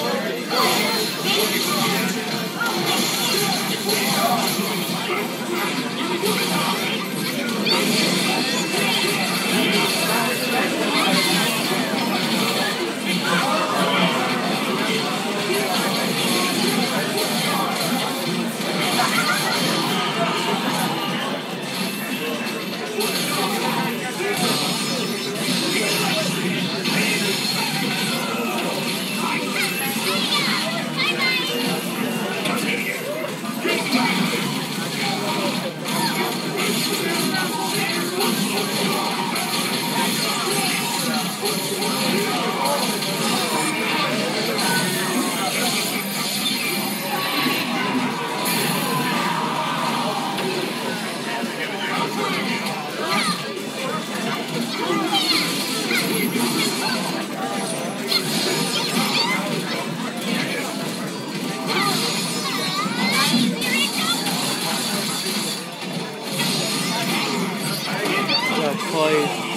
Lord. 可以。